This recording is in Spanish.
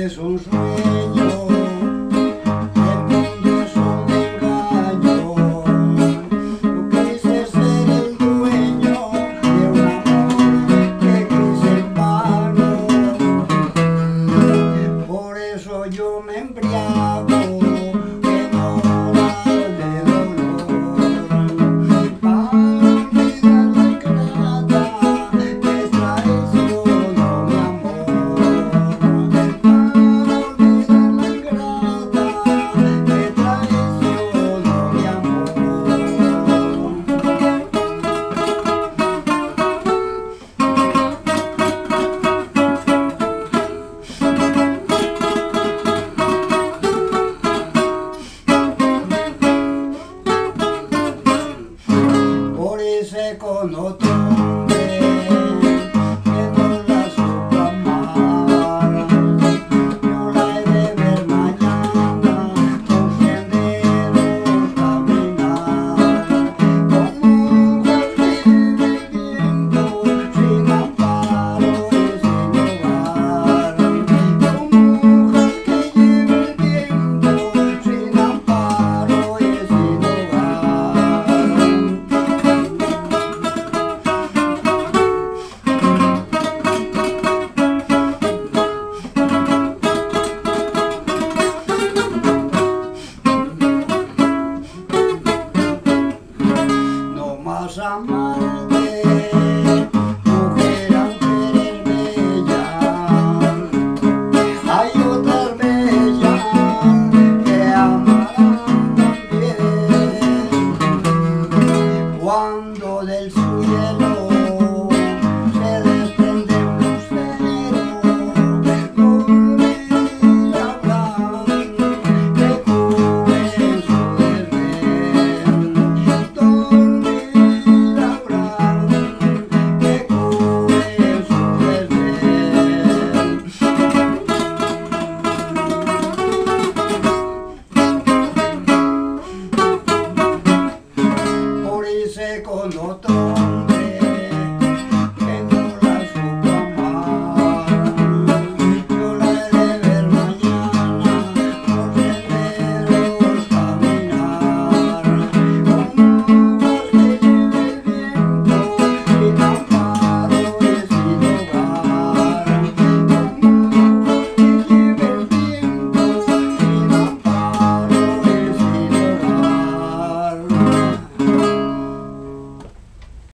Es un sueño, que es un engaño. Tú quises ser el dueño de un amor que quise pagar. Por eso yo me embriago. con otro. amarte, mujer al hay otras bellas que amarán también, cuando del cielo